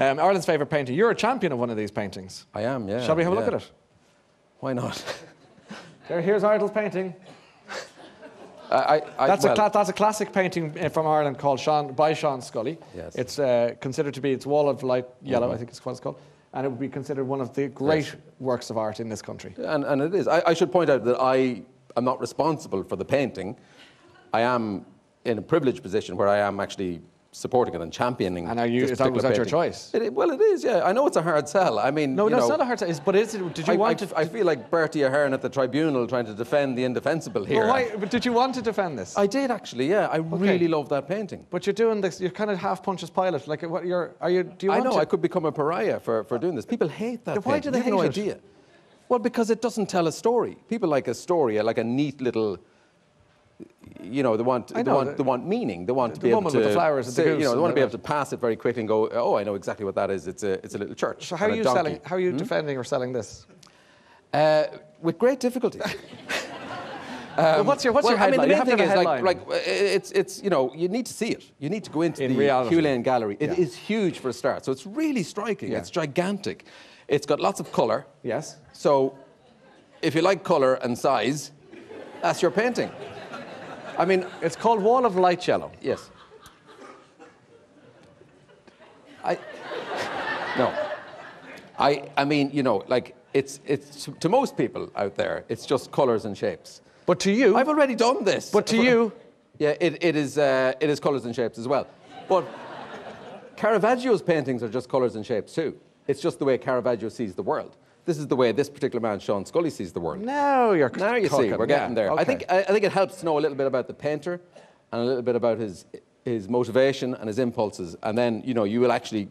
Um, Ireland's favourite painter. You're a champion of one of these paintings. I am, yeah. Shall we have a look at it? Why not? There, here's Ardal's painting. I, I, That's, well, a that's a classic painting uh, from Ireland called Sean, by Sean Scully. Yes. It's uh, considered to be, it's Wall of Light Yellow, I think it's what it's called. And it would be considered one of the great Yes. works of art in this country. And, and it is. I, I should point out that I am not responsible for the painting. I am in a privileged position where I am actually supporting it and championing. It. And are you- is that- was that your choice? It, well, it is. Yeah, I know it's a hard sell. I mean, No, no, it's not a hard sell. Is- But is it, did you I, want I, to? I feel like Bertie Ahern at the tribunal trying to defend the indefensible here. Well, why, but did you want to defend this? I did actually. Yeah, I really love that painting. but you're doing this. You're kind of half Pontius Pilate. Like, what you're? Are you? Do you I know to? I could become a pariah for, for doing this. People hate that. Why do they You have no it? idea. Well, because it doesn't tell a story. People like a story, like a neat little. You know, they want I they want the- they want meaning. They want to the be able woman to with the flowers and the say- you know, they want to be able to pass it very quickly and go, oh, I know exactly what that is. It's a it's a little church. So how are you selling? How are Hmm? you defending or selling this? Uh, with great difficulty. well, what's your What's well, your I mean, the main thing is like, like uh, it's it's you know you need to see it. You need to go into In the reality. Hugh Lane Gallery. It is Yeah. huge for a start, so it's really striking. Yeah. It's gigantic. It's got lots of colour. Yes. So, if you like colour and size, that's your painting. I mean, It's called Wall of Light Yellow. yes. I no. I I mean, you know, like it's it's to most people out there, it's just colours and shapes. But to you, I've already done this. but to you, Yeah, it, it is uh, it is colours and shapes as well. But Caravaggio's paintings are just colours and shapes too. It's just the way Caravaggio sees the world. This is the way this particular man, Sean Scully, sees the world. now you're. Now you see, we're getting Yeah, there. I think I, I think it helps to know a little bit about the painter and a little bit about his his motivation and his impulses, and then you know you will actually.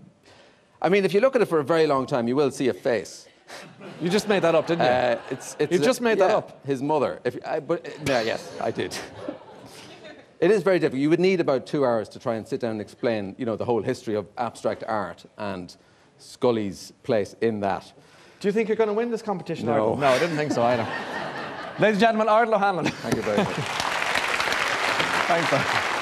I mean, if you look at it for a very long time, you will see a face. you just made that up, didn't you? Uh, it's, it's You just made that up. His mother. If, I, but yeah, yes, I did. it is very difficult. You would need about two hours to try and sit down and explain, you know, the whole history of abstract art and Scully's place in that. Do you think you're going to win this competition? No. No, I didn't think so either. Ladies and gentlemen, Ardal O'Hanlon. Thank you very much. Thanks.